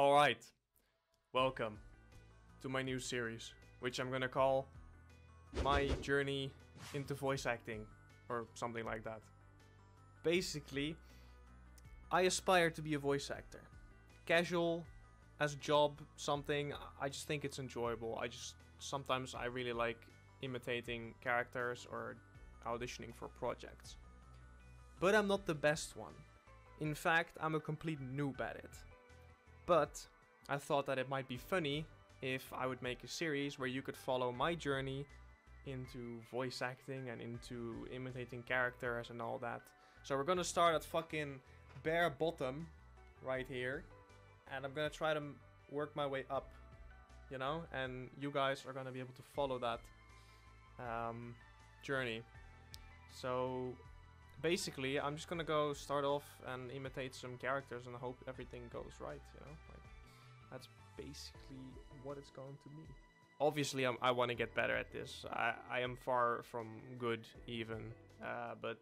Alright, welcome to my new series, which I'm gonna call My Journey into Voice Acting, or something like that. Basically, I aspire to be a voice actor. Casual, as a job, something, I just think it's enjoyable. I just, sometimes I really like imitating characters or auditioning for projects. But I'm not the best one. In fact, I'm a complete noob at it. But I thought that it might be funny if I would make a series where you could follow my journey into voice acting and into imitating characters and all that. So we're gonna start at fucking bare bottom right here. And I'm gonna try to work my way up, you know? And you guys are gonna be able to follow that um, journey. So basically, I'm just gonna go start off and imitate some characters and hope everything goes right, you know? Like, that's basically what it's going to be. Obviously, I'm, i want to get better at this. I, I am far from good, even. Uh, but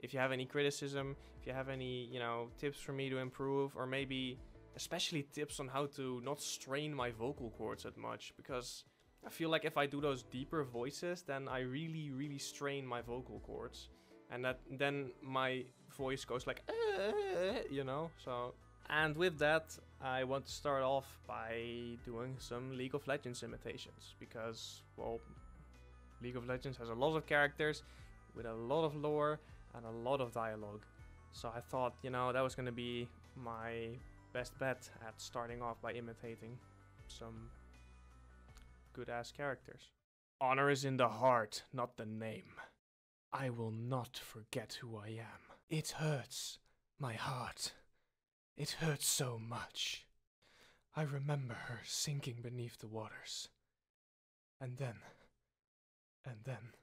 if you have any criticism, if you have any, you know, tips for me to improve, or maybe especially tips on how to not strain my vocal cords that much, because I feel like if I do those deeper voices, then I really, really strain my vocal cords and that then my voice goes like uh, you know? So and with that i want to start off by doing some league of legends imitations because well league of legends has a lot of characters with a lot of lore and a lot of dialogue. So i thought you know that was going to be my best bet at starting off by imitating some good ass characters. Honor is in the heart not the name I will not forget who I am. It hurts, my heart. It hurts so much. I remember her sinking beneath the waters. And then. And then.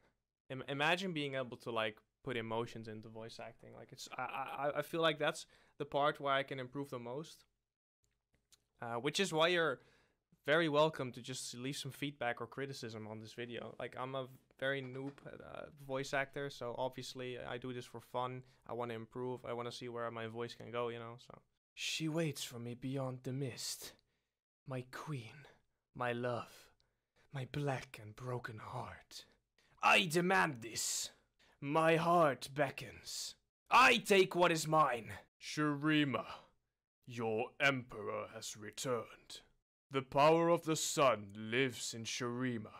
Im- imagine being able to, like, put emotions into voice acting. Like, it's. I, I, I feel like that's the part where I can improve the most. Uh, which is why you're very welcome to just leave some feedback or criticism on this video. Like, I'm a very noob uh, voice actor, so obviously I do this for fun. I want to improve. I want to see where my voice can go, you know. So she waits for me beyond the mist, my queen, my love, my black and broken heart. I demand this. My heart beckons. I take what is mine. Shurima, your emperor has returned. The power of the sun lives in Shurima.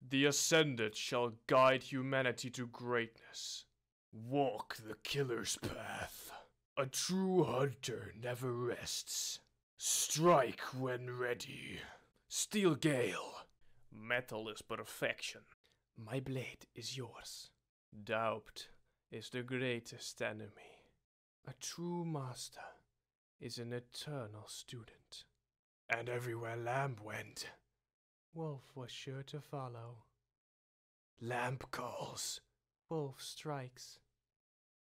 The Ascended shall guide humanity to greatness. Walk the killer's path. A true hunter never rests. Strike when ready. Steel Gale. Metal is perfection. My blade is yours. Doubt is the greatest enemy. A true master is an eternal student. And everywhere Lamb went, Wolf was sure to follow. Lamb calls. Wolf strikes.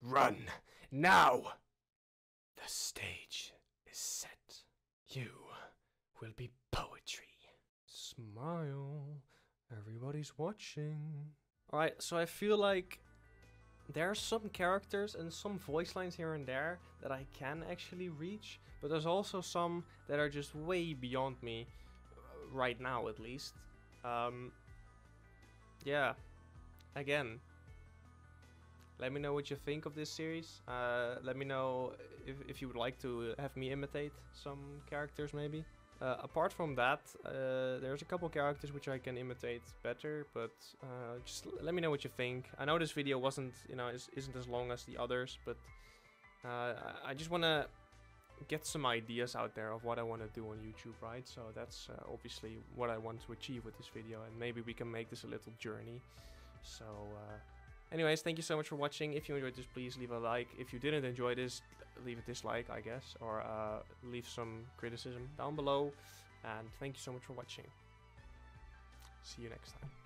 Run! Now! The stage is set. You will be poetry. Smile. Everybody's watching. Alright, so I feel like there are some characters and some voice lines here and there that I can actually reach, but there's also some that are just way beyond me right now at least. Um, yeah, again, let me know what you think of this series. Uh, let me know if, if you would like to have me imitate some characters maybe. Uh, apart from that, uh, there's a couple characters which I can imitate better, but uh, just let me know what you think. I know this video wasn't, you know, is, isn't as long as the others, but uh, I just want to get some ideas out there of what I want to do on YouTube, right? So that's uh, obviously what I want to achieve with this video, and maybe we can make this a little journey. So, uh, anyways, thank you so much for watching. If you enjoyed this, please leave a like. If you didn't enjoy this, leave a dislike, I guess, or uh, leave some criticism down below. And thank you so much for watching. See you next time.